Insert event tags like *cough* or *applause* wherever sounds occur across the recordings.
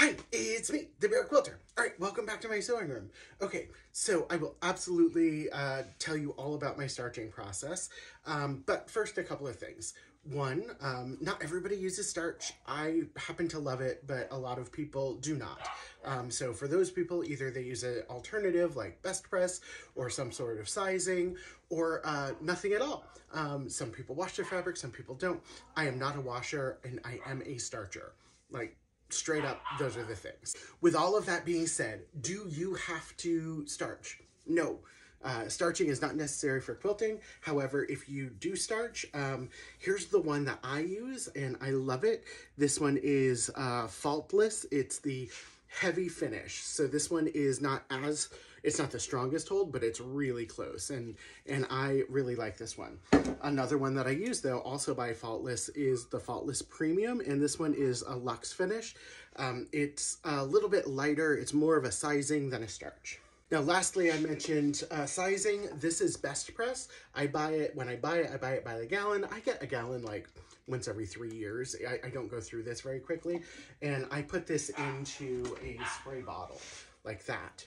Hi, it's me, the Bear Quilter. All right, welcome back to my sewing room. Okay, so I will absolutely uh, tell you all about my starching process, um, but first a couple of things. One, um, not everybody uses starch. I happen to love it, but a lot of people do not. Um, so for those people, either they use an alternative like Best Press or some sort of sizing or uh, nothing at all. Um, some people wash their fabric, some people don't. I am not a washer and I am a starcher. Like straight up, those are the things. With all of that being said, do you have to starch? No. Uh, starching is not necessary for quilting. However, if you do starch, um, here's the one that I use and I love it. This one is uh, Faultless. It's the heavy finish. So this one is not as, it's not the strongest hold, but it's really close. And, and I really like this one. Another one that I use though, also by Faultless, is the Faultless Premium. And this one is a luxe finish. Um, it's a little bit lighter. It's more of a sizing than a starch. Now, lastly, I mentioned uh, sizing. This is Best Press. I buy it, when I buy it, I buy it by the gallon. I get a gallon like once every three years. I, I don't go through this very quickly. And I put this into a spray bottle like that.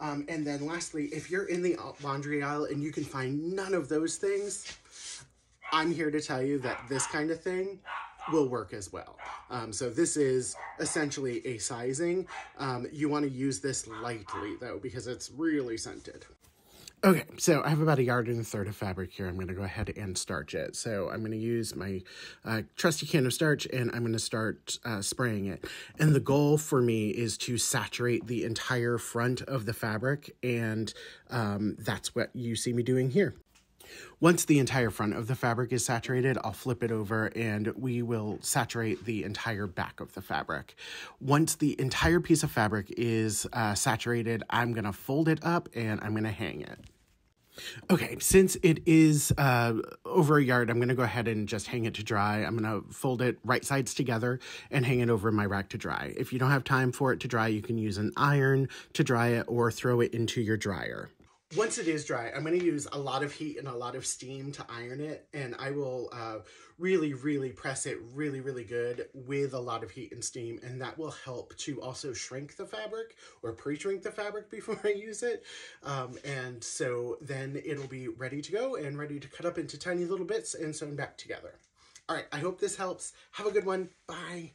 Um, and then lastly, if you're in the laundry aisle and you can find none of those things, I'm here to tell you that this kind of thing will work as well. Um, so this is essentially a sizing. Um, you want to use this lightly though, because it's really scented. Okay, so I have about a yard and a third of fabric here. I'm going to go ahead and starch it. So I'm going to use my uh, trusty can of starch and I'm going to start uh, spraying it. And the goal for me is to saturate the entire front of the fabric and um, that's what you see me doing here. Once the entire front of the fabric is saturated, I'll flip it over and we will saturate the entire back of the fabric. Once the entire piece of fabric is uh, saturated, I'm going to fold it up and I'm going to hang it. Okay, since it is uh, over a yard, I'm going to go ahead and just hang it to dry. I'm going to fold it right sides together and hang it over my rack to dry. If you don't have time for it to dry, you can use an iron to dry it or throw it into your dryer. Once it is dry, I'm going to use a lot of heat and a lot of steam to iron it, and I will uh, really, really press it really, really good with a lot of heat and steam, and that will help to also shrink the fabric or pre-shrink the fabric *laughs* before I use it. Um, and so then it'll be ready to go and ready to cut up into tiny little bits and sewn back together. All right, I hope this helps. Have a good one. Bye.